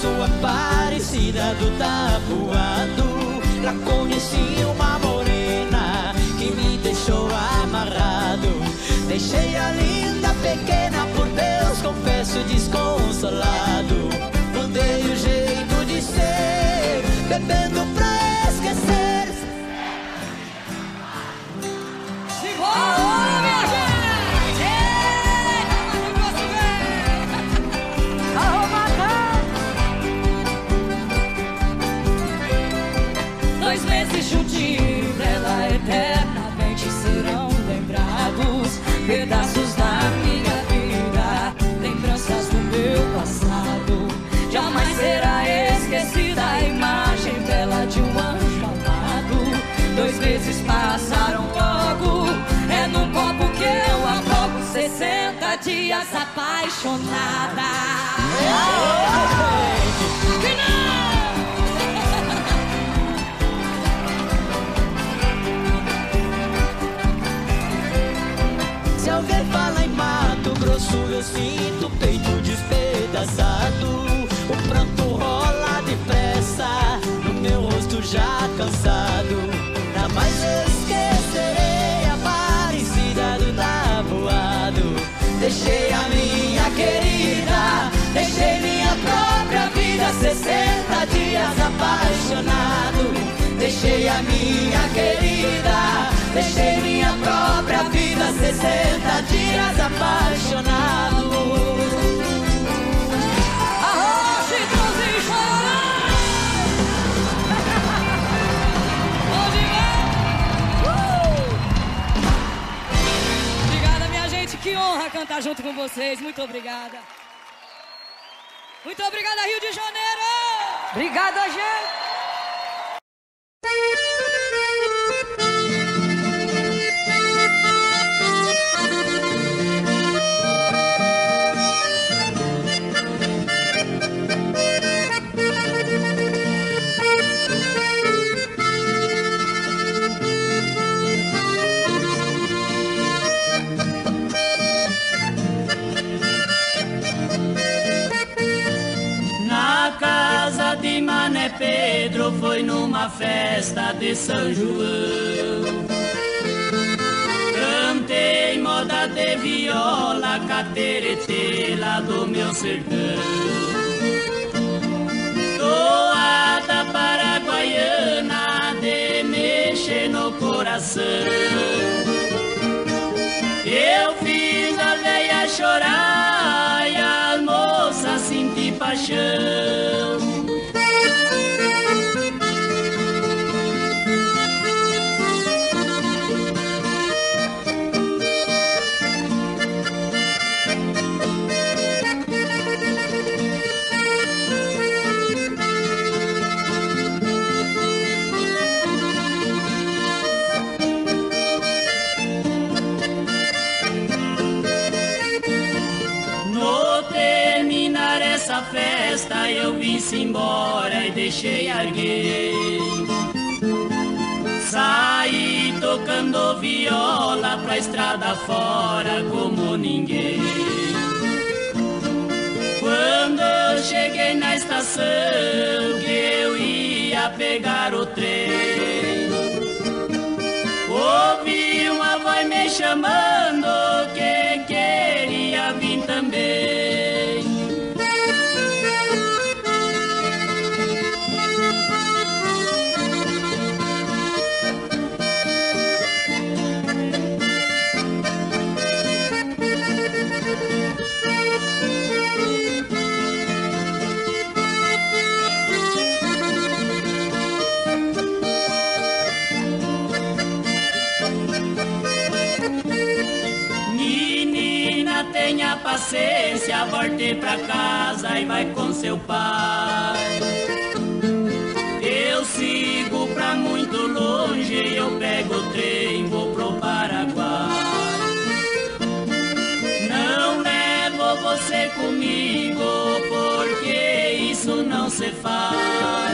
Sua parecida do Tabuado. Lá conheci uma morena Que me deixou amarrado. Deixei ali Pedaços da minha vida, lembranças do meu passado. Jamais será esquecida a imagem bela de um anjo amado. Dois meses passaram logo, é num copo que eu afogo. 60 dias apaixonada. Sinto o peito despedaçado. O pranto rola depressa no meu rosto já cansado. Jamais esquecerei a parecida do tabuado. Deixei a minha querida, deixei minha própria vida. 60 dias apaixonado. Deixei a minha querida, deixei minha própria vida. 60 dias apaixonado. Chorando! Onde vai? Uh! Obrigada, minha gente. Que honra cantar junto com vocês. Muito obrigada. Muito obrigada, Rio de Janeiro! Obrigada, gente. Foi numa festa de São João. Cantei moda de viola, cateretê lá do meu sertão. Toada paraguaiana de mexer no coração. Terminar essa festa eu vim-se embora e deixei alguém. Saí tocando viola pra estrada fora como ninguém. Quando eu cheguei na estação que eu ia pegar o trem, ouvi uma voz me chamando tenha paciência, volte pra casa e vai com seu pai. Eu sigo pra muito longe, eu pego o trem, vou pro Paraguai. Não levo você comigo, porque isso não se faz.